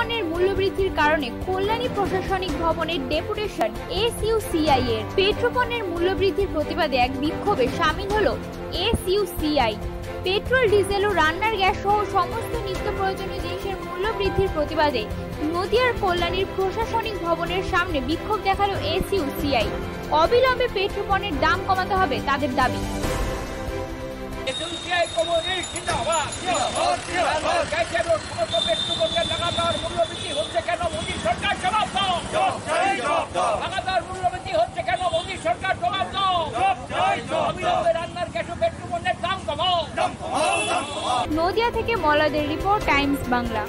পেট্রোপণ্যের মূল্যবৃদ্ধির কারণে কল্যাণী প্রশাসনিক ভবনের ডেপুটেশন এসইউসিআই এর। পেট্রোপণ্যের মূল্যবৃদ্ধির প্রতিবাদে এক বিক্ষোভে সামিল হলো এসইউসিআই। পেট্রোল, ডিজেল ও রান্নার গ্যাস সহ সমস্ত নিত্য প্রয়োজনীয় জিনিসের মূল্য বৃদ্ধির প্রতিবাদে নদিয়ার কল্যাণীর প্রশাসনিক ভবনের সামনে বিক্ষোভ দেখাল এসইউসিআই। অবিলম্বে পেট্রোপণ্যের দাম কমাতে হবে তাদের দাবি। নদিয়া থেকে মলয়দের রিপোর্ট টাইমস বাংলা।